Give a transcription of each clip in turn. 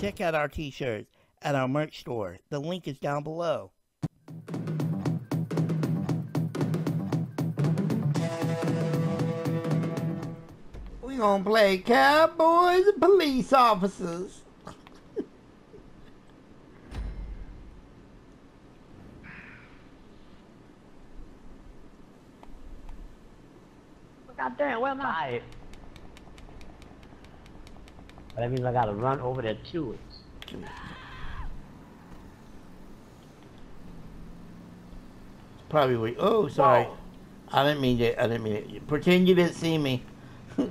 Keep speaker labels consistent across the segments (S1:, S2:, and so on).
S1: Check out our t-shirts at our merch store. The link is down below. We gonna play cowboys and police officers.
S2: God damn, where am I? That means I gotta run over there to it.
S1: Probably we. Oh, sorry.
S2: Whoa.
S1: I didn't mean to. I didn't mean it. Pretend you didn't see me.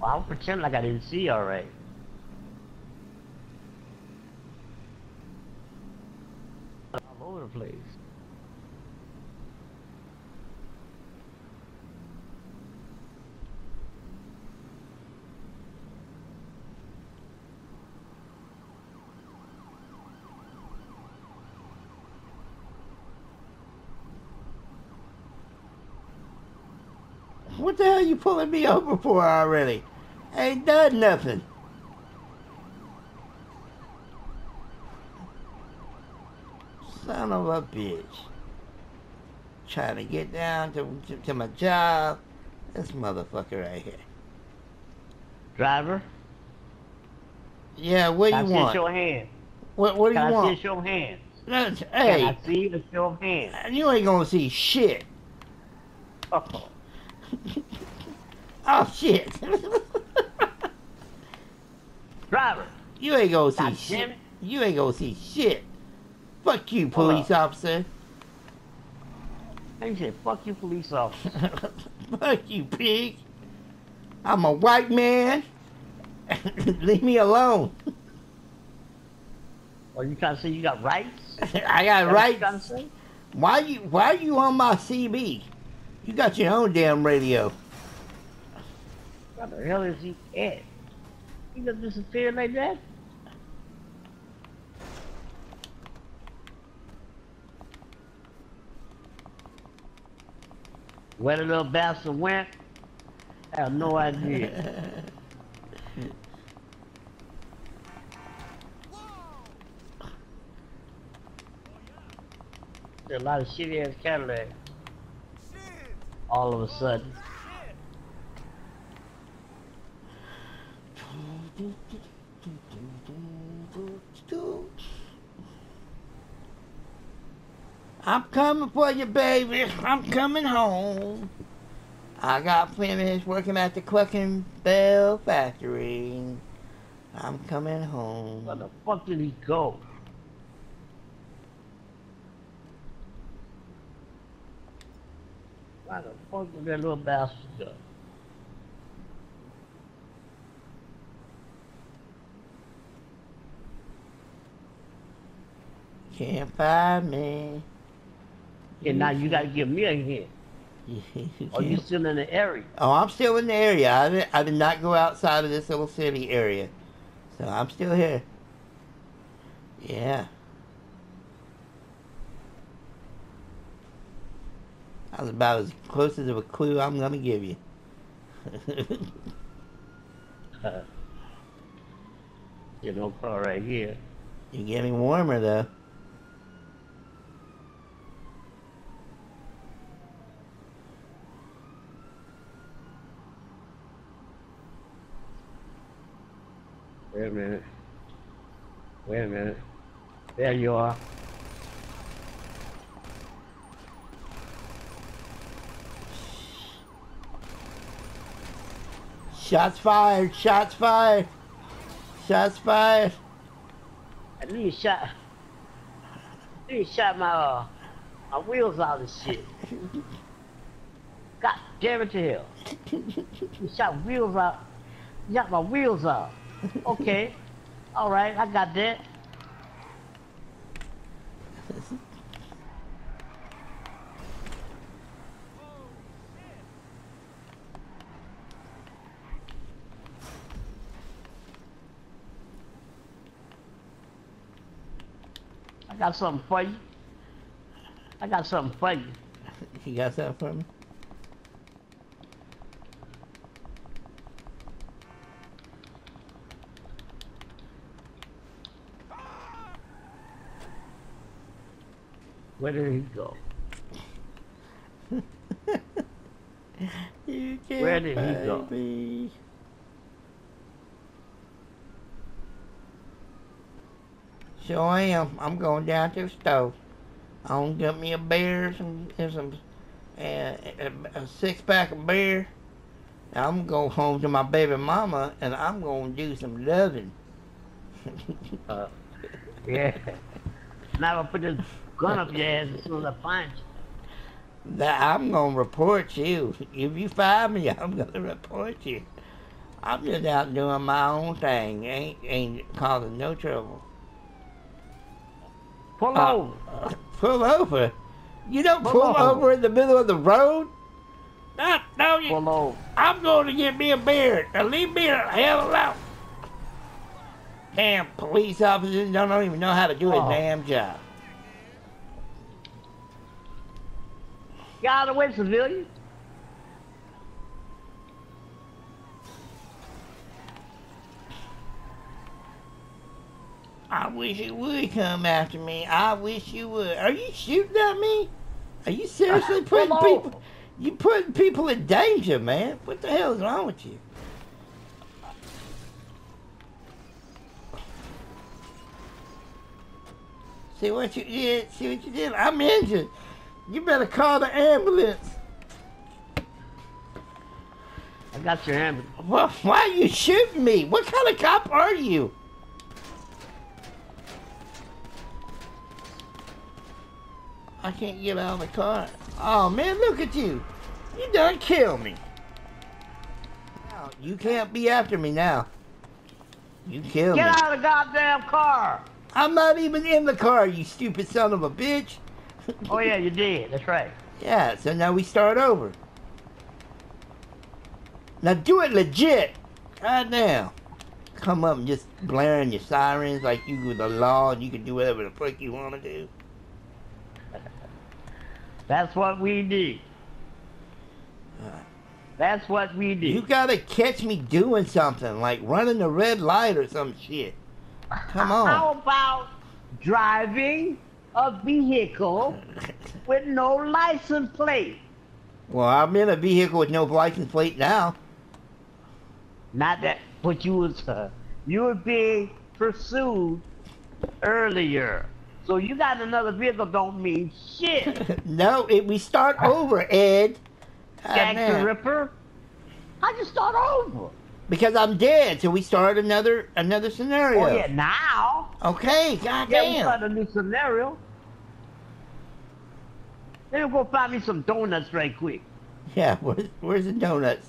S2: Well, I'll pretend like I didn't see alright. All over the place.
S1: What the hell you pulling me over for already? ain't done nothing. Son of a bitch. Trying to get down to, to, to my job. This motherfucker right here.
S2: Driver,
S1: Yeah, what do you
S2: I see
S1: want?
S2: of hands?
S1: What, what do
S2: Can
S1: you
S2: I see
S1: want?
S2: a show of hands?
S1: That's-
S2: Can I see a show of hands?
S1: you ain't gonna see shit.
S2: Oh,
S1: Oh shit.
S2: driver,
S1: you ain't gonna see
S2: God
S1: shit.
S2: it.
S1: You ain't gonna see shit. Fuck you, police officer.
S2: I said, fuck you, police officer.
S1: Fuck you, pig. I'm a white man. Leave me alone.
S2: Are you trying to say you got rights?
S1: I got
S2: That's what you
S1: rights.
S2: trying to say?
S1: Why you why you on my CB? You got your own damn radio.
S2: What the hell is he at? He just disappeared like that? Where the little bastard went? I have no idea. There's a lot of shitty ass Cadillac. All of a sudden.
S1: I'm coming for you, baby. I'm coming home. I got finished working at the Clucking Bell factory. I'm coming home.
S2: Where the fuck did he go? Why the fuck did that little?
S1: Can't find me.
S2: And now you gotta give me a hint. Are you still in the area?
S1: Oh, I'm still in the area. I did, I did not go outside of this little city area. So I'm still here. Yeah. That was about as close as of a clue I'm going to give you.
S2: You know, car right here.
S1: You're getting warmer, though.
S2: Wait a minute. Wait a minute. There you are.
S1: Shots fired. Shots fired. Shots fired.
S2: You shot. You shot my uh, my wheels out of shit. God damn it to hell. Shot wheels out. You got my wheels out. Okay. All right, I got that. got something for you. I got something for you.
S1: You got something for me?
S2: Where did he go? Where did he go?
S1: Me. Sure I am. I'm going down to the stove. I'm gonna get me a beer some, and some uh, a, a six pack of beer. And I'm gonna go home to my baby mama and I'm gonna do some loving.
S2: Uh, yeah. Now I'll put this gun up your ass as soon as I find you.
S1: That I'm gonna report you. If you find me, I'm gonna report you. I'm just out doing my own thing. Ain't ain't causing no trouble.
S2: Pull
S1: Uh,
S2: over.
S1: pull over. You don't
S2: Pull
S1: pull,
S2: over.
S1: over in the middle of the road. No, no, you,
S2: Pull over.
S1: I'm going to get me a beer. Now leave me the hell alone. Damn police officers don't, don't even know how to do a
S2: Oh.
S1: damn job.
S2: Get out of the way, civilian.
S1: I wish you would come after me. I wish you would. Are you shooting at me? Are you seriously putting people? You putting people in danger, man. What the hell is wrong with you? See what you did? See what you did? I'm injured. You better call the ambulance.
S2: I got your ambulance.
S1: Well, why are you shooting me? What kind of cop are you? I can't get out of the car. Oh man, look at you. You done kill me. Now, you can't be after me now. You killed
S2: Get
S1: me.
S2: Get out of the goddamn car.
S1: I'm not even in the car, you stupid son of a bitch.
S2: Oh yeah, you did. That's right.
S1: Yeah, so now we start over. Now do it legit. God damn. Come up and just blaring your sirens like you were the law and you can do whatever the fuck you want to do.
S2: That's what we do. That's what we do.
S1: You gotta catch me doing something, like running a red light or some shit. Come on.
S2: How about driving a vehicle with no license plate?
S1: Well, I'm in a vehicle with no license plate now.
S2: Not that, but you was uh, you were being pursued earlier. So you got another vehicle don't mean shit.
S1: no, it, we start over, Ed. God
S2: Jack the. Ripper. How'd you start over?
S1: Because I'm dead, so we start another another scenario.
S2: Oh yeah, now.
S1: Okay,
S2: Yeah, we
S1: goddamn.
S2: start a new scenario. Then go find me some donuts right quick.
S1: Yeah, where's, where's the donuts?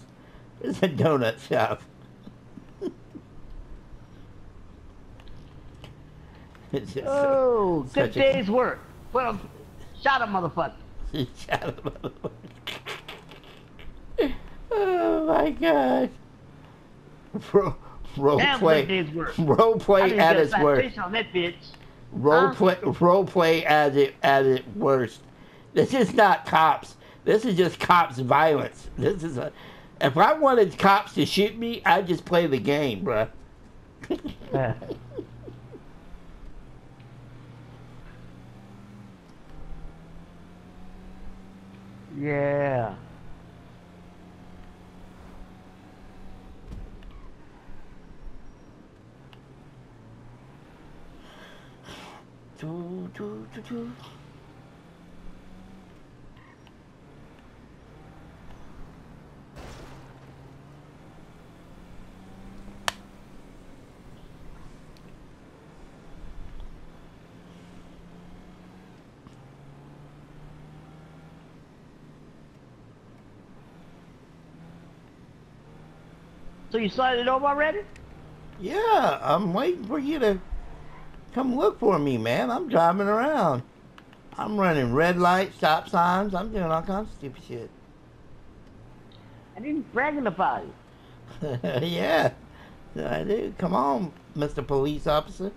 S1: Where's the donut shop? It's just
S2: Oh,
S1: a-
S2: day's work. Well, shot a motherfucker.
S1: Shut up. oh my god. Ro- role
S2: Damn
S1: play.
S2: good day's work.
S1: Role play at its worst.
S2: on that bitch.
S1: Role
S2: Huh?
S1: play. Role play at it at its worst. This is not cops. This is just cops violence. This is a. If I wanted cops to shoot me, I'd just play the game, bruh.
S2: yeah.
S1: Doo, doo, doo, doo.
S2: So you started it over already?
S1: Yeah, I'm waiting for you to come look for me, man. I'm driving around. I'm running red lights, stop signs. I'm doing all kinds of stupid shit.
S2: I didn't bragging about it.
S1: yeah, I do. Come on, Mr. Police Officer.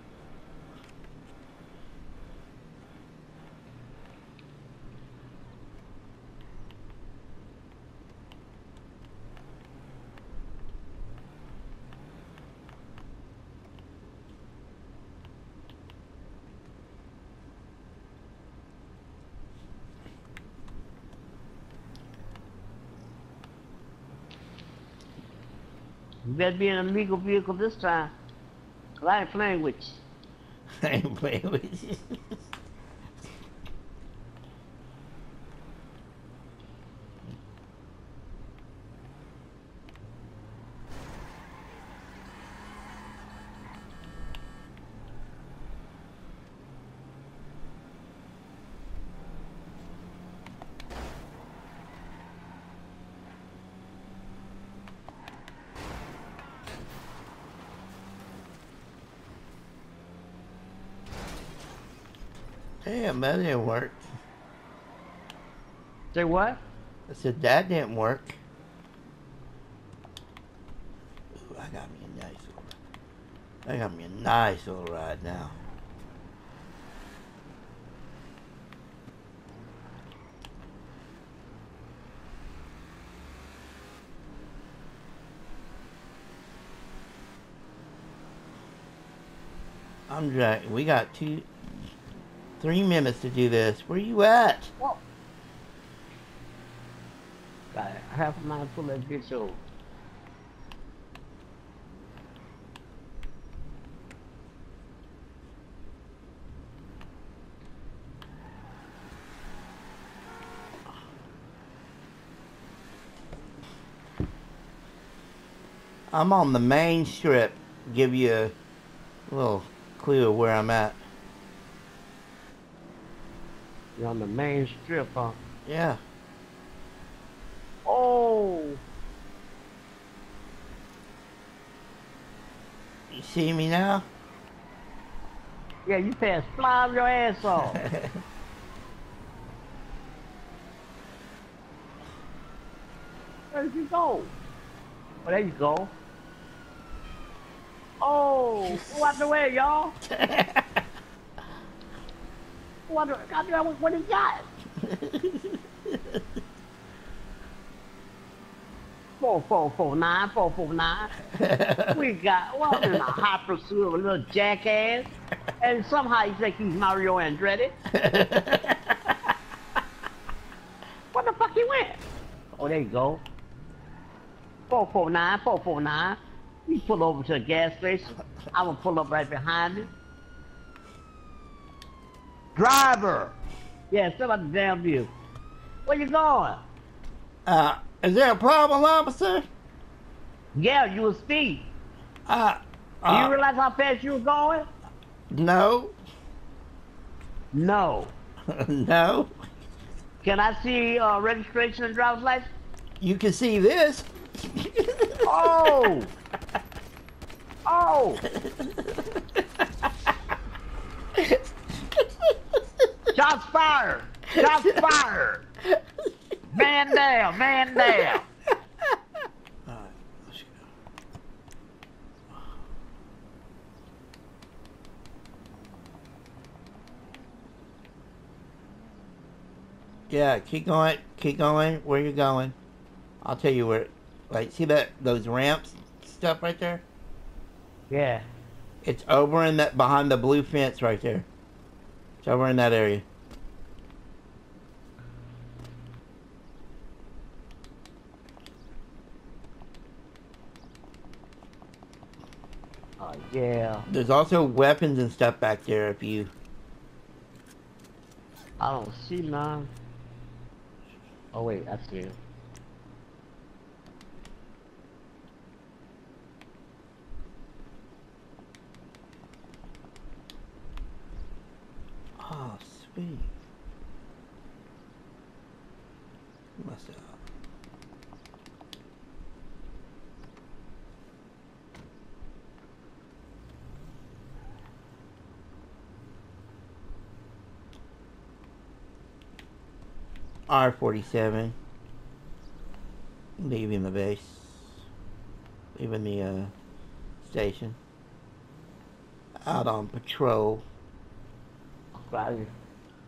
S2: In a legal vehicle this time. I ain't playing with you.
S1: I ain't playing with you. Damn, that didn't work.
S2: Say what?
S1: I said that didn't work. Ooh, I got me a nice little, I got me a nice little ride now. I'm Jack. We got two, three minutes to do this. Where are you at?
S2: Got half a mile full of over.
S1: I'm on the main strip. Give you a little clue of where I'm at.
S2: You're on the main strip, huh?
S1: Yeah.
S2: Oh,
S1: You see me now?
S2: yeah, you passed fly your ass off. Where did you go? Oh, there you go. Oh, go out the way, y'all. Go out the goddamn, what, what he got? Four, four, four, nine, four, four, nine. We got, well, in a hot pursuit of a little jackass. And somehow you think he's Mario Andretti. Where the fuck he went? Oh, there you go. 449, 449. You pull over to the gas station. I will pull up right behind you. Driver! Yeah, step out the damn view. Where you going?
S1: uh, is there a problem, officer?
S2: Yeah, you were speed.
S1: Uh,
S2: Do you
S1: uh,
S2: realize how fast you were going?
S1: no.
S2: No.
S1: no.
S2: Can I see uh, registration and driver's license?
S1: You can see this.
S2: Oh! Oh! Shots fired! Shots fired! Man down! Man down!
S1: Alright, let's go. Yeah, keep going, keep going. Where you going? I'll tell you where. Like, see that those ramps stuff right there?
S2: Yeah.
S1: It's over in that behind the blue fence right there. It's over in that area.
S2: Oh, yeah.
S1: There's also weapons and stuff back there if you.
S2: I don't see none. Oh, wait, I see it.
S1: R47. Leaving the base. Leaving the uh, station. Out on patrol.
S2: Roger.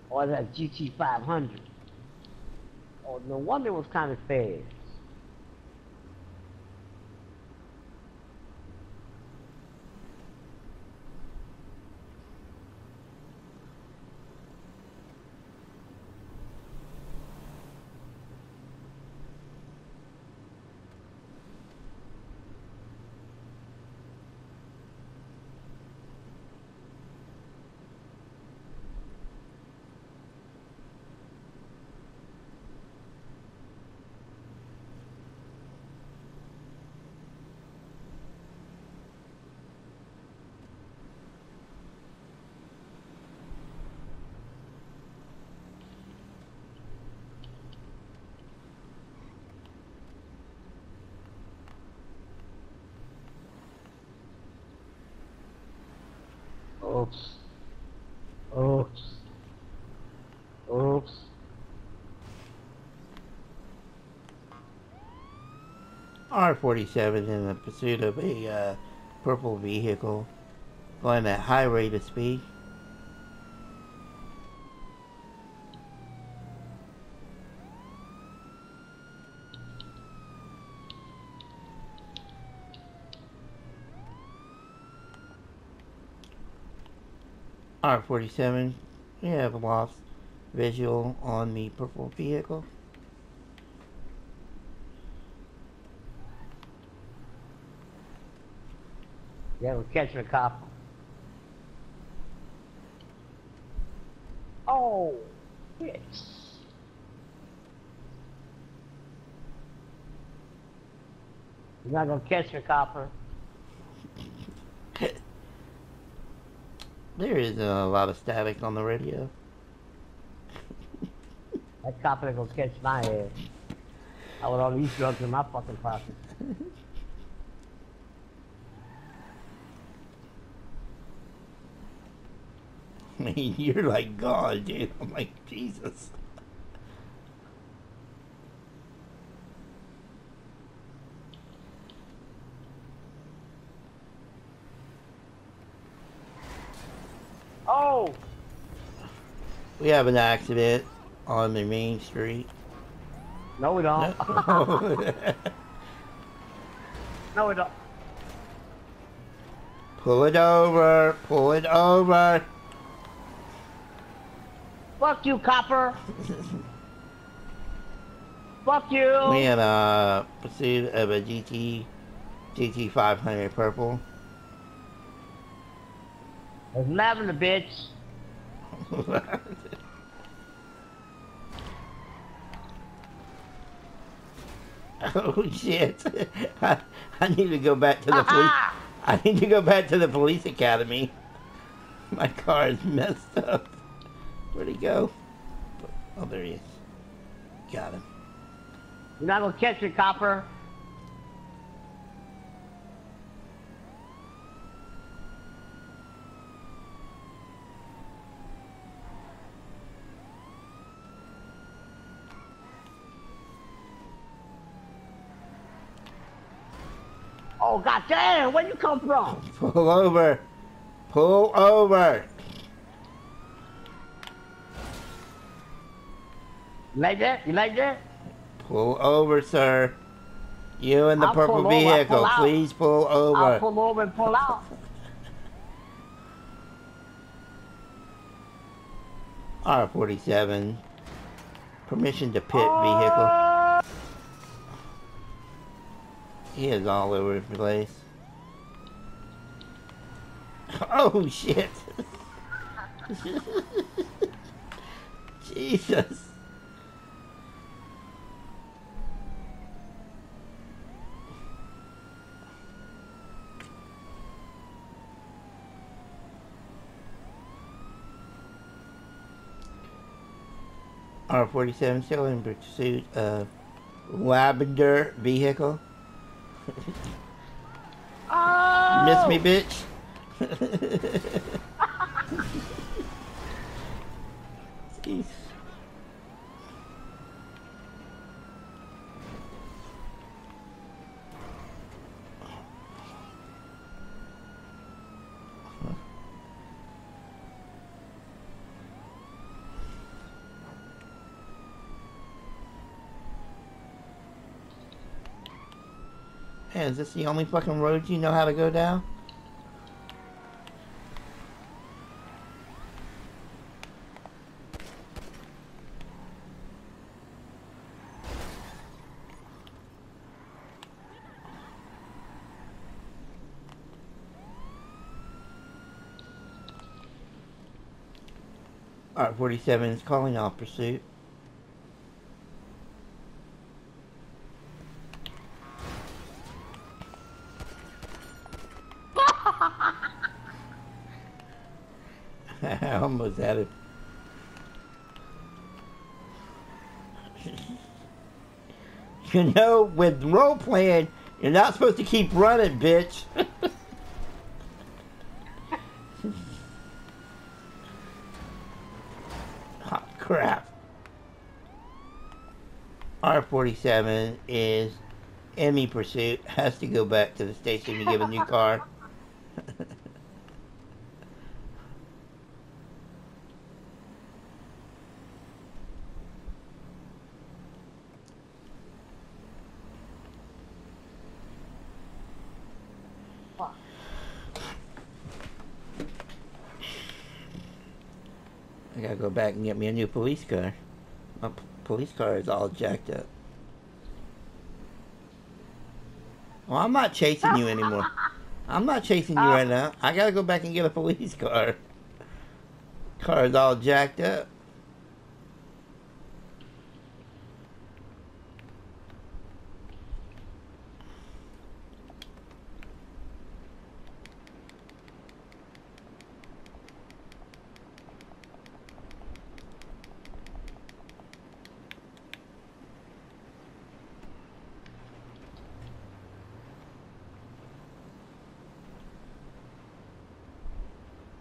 S2: Or that GT500. Oh, no wonder it was kind of fast.
S1: R47 in the pursuit of a uh, purple vehicle going at high rate of speed. R47, we have lost visual on the purple vehicle.
S2: Yeah, we're catching a cop. Oh, bitch. You're not gonna catch a copper.
S1: There is uh, a lot of static on the radio.
S2: That copper ain't gonna catch my ass. I want all these drugs in my fucking pocket.
S1: mean, you're like God, dude. I'm like, Jesus.
S2: Oh!
S1: We have an accident on the main street.
S2: No, we don't.
S1: No.
S2: no, we don't.
S1: pull it over. Pull it over.
S2: Fuck you, copper. Fuck you.
S1: We have a uh, pursuit of a GT GT 500 purple.
S2: There's lavender, bitch.
S1: oh shit! I, I need to go back to the police. I need to go back to the police academy. My car is messed up. Where'd he go? Oh, there he is. Got him.
S2: You're not gonna catch me, copper. Oh god damn, where you come from?
S1: Pull over. Pull over.
S2: You like that? You like that?
S1: Pull over, sir. You in the
S2: I'll
S1: purple
S2: pull over,
S1: vehicle,
S2: pull
S1: please pull over.
S2: I'll pull over and pull out.
S1: R47. Permission to pit oh. vehicle.
S2: Oh,
S1: He is all over the place. Oh shit! Jesus! R47 still in pursuit of lavender vehicle.
S2: oh.
S1: Miss me, bitch? Man, is this the only fucking road you know how to go down? Alright, 47 is calling off pursuit. You know, with role playing, you're not supposed to keep running, bitch. oh, crap. R47 is Emmy Pursuit, has to go back to the station to give a new car. and get me a new police car. My police car is all jacked up. Well, I'm not chasing you anymore. I'm not chasing you right now. I gotta go back and get a police car. Car is all jacked up.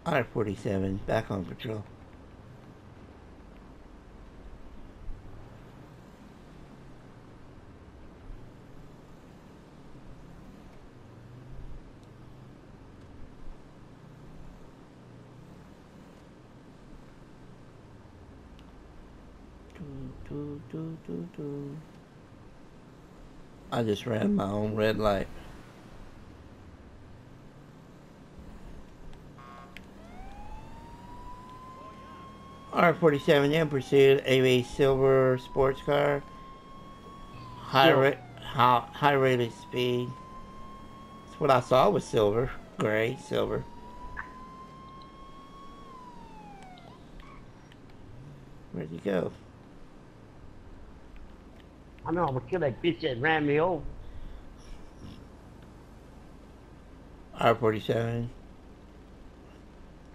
S1: R47 back on patrol. Do, do, do, do, do. I just ran my own red light. R47 in pursuit of a silver sports car. High,
S2: Yeah.
S1: ra- high, high rated speed. That's what I saw was silver. Gray, silver. Where'd he go?
S2: I know I'm gonna kill that bitch that ran me over.
S1: R47.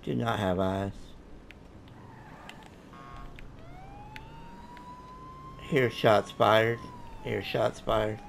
S1: Do not have eyes. Hear shots fired. Hear shots fired.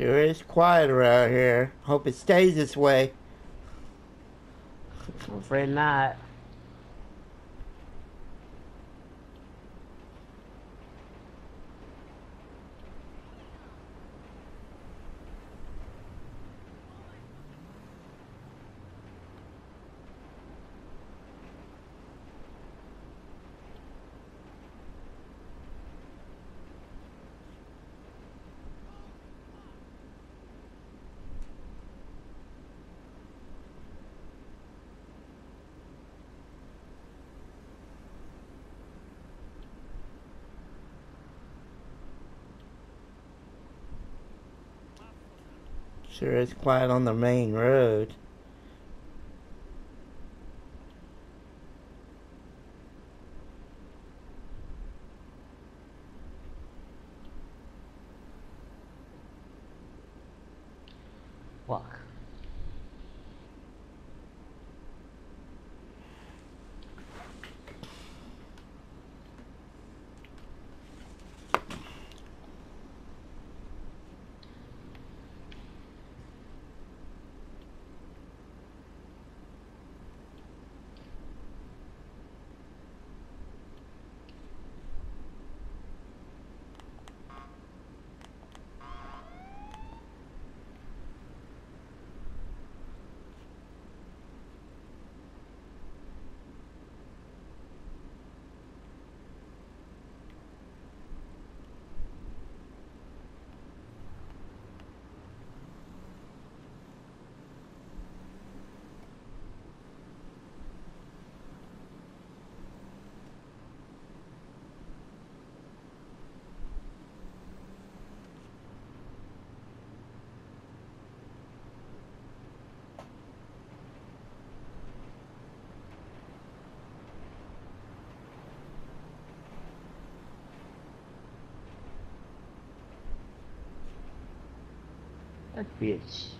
S1: Sure is quiet around here. Hope it stays this way.
S2: I'm afraid not.
S1: Sure is quiet on the main road.
S2: That bitch.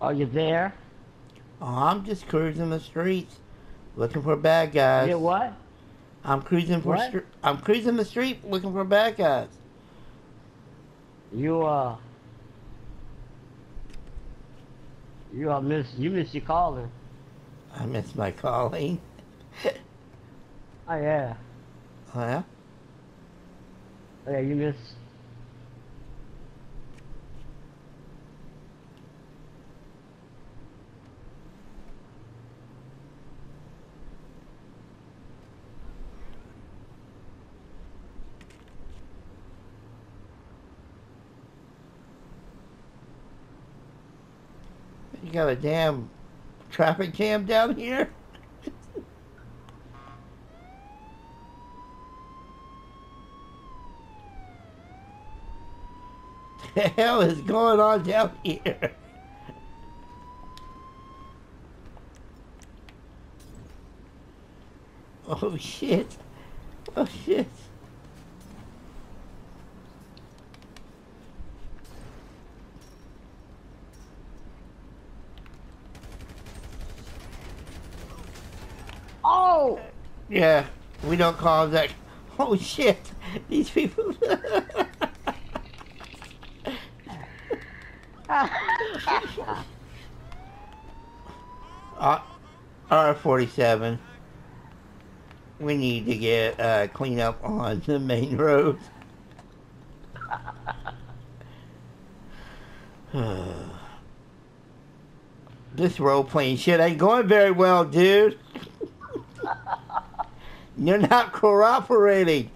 S2: Are you there?
S1: Oh, I'm just cruising the streets, looking for bad guys.
S2: Yeah, what?
S1: I'm cruising for.
S2: What?
S1: I'm cruising the street looking for bad guys.
S2: You uh You uh miss you miss your calling.
S1: I miss my calling.
S2: Oh yeah.
S1: Oh, yeah.
S2: Oh, yeah, you miss
S1: You got a damn traffic jam down here. the hell is going on down here? Oh shit. Oh shit.
S2: Oh
S1: Yeah, we don't call them that. Oh shit. These people. Uh, R47. We need to get uh, clean up on the main road. this role playing shit ain't going very well, dude. You're not cooperating.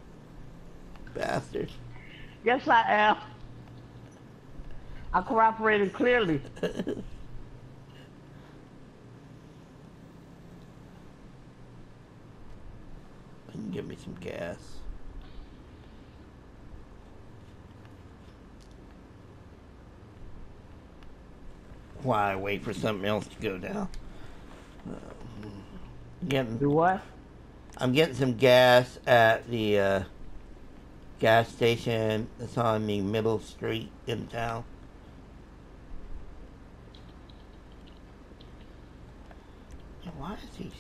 S1: Bastard.
S2: yes I am. I cooperated clearly.
S1: Give me some gas. Why wait for something else to go down? Getting,
S2: Do what?
S1: I'm getting some gas at the uh, gas station that's on the middle street in town. Why is he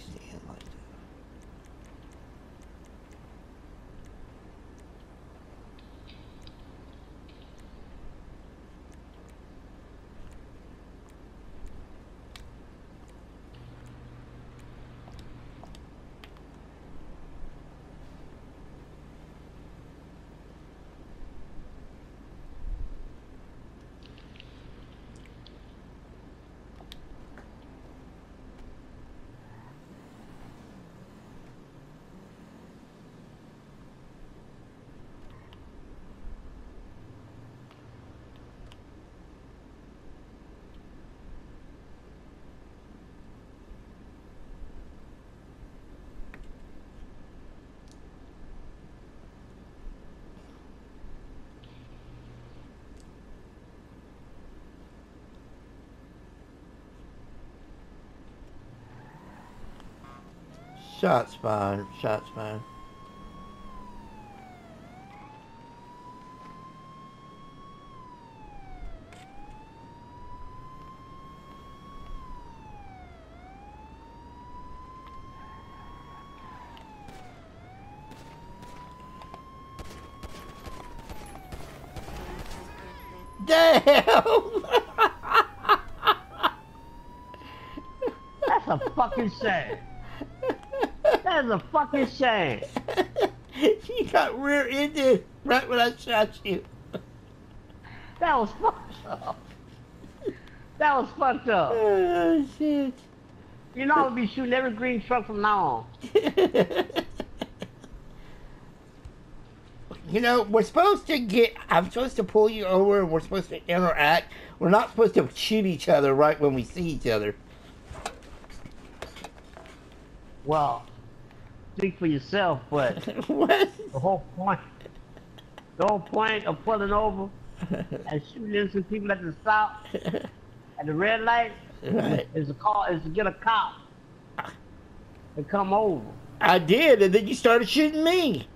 S1: Shots fired. Shots fired. Damn!
S2: That's a fucking shame. That's a fucking shame.
S1: you got rear-ended right when I shot you.
S2: That was fucked up. That was fucked up.
S1: Oh, shit.
S2: You know I'm gonna be shooting every green truck from now on.
S1: you know, we're supposed to get, I'm supposed to pull you over and we're supposed to interact. We're not supposed to shoot each other right when we see each other.
S2: Well, speak for yourself, but
S1: what?
S2: the whole point, the whole point of pulling over and shooting some people at the stop, at the red light,
S1: Right.
S2: is to call, is to get a cop to come over.
S1: I did, and then you started shooting me.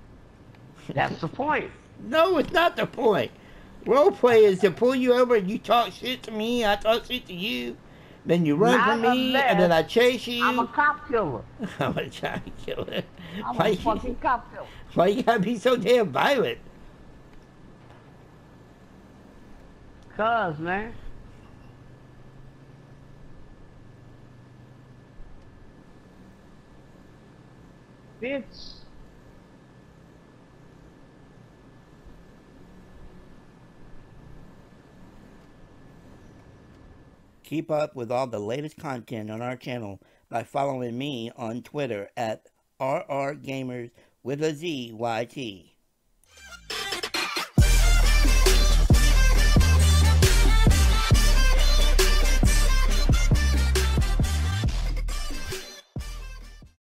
S2: That's the point.
S1: No, it's not the point. Role play is to pull you over and you talk shit to me, I talk shit to you. Then you run from me, and then I chase you.
S2: I'm a cop killer.
S1: I'm a child killer.
S2: I'm
S1: Why
S2: a
S1: you,
S2: fucking cop killer.
S1: why you gotta be so damn violent?
S2: Cuz, man. Bitch.
S1: Keep up with all the latest content on our channel by following me on Twitter at RRGamers with a Z Y T.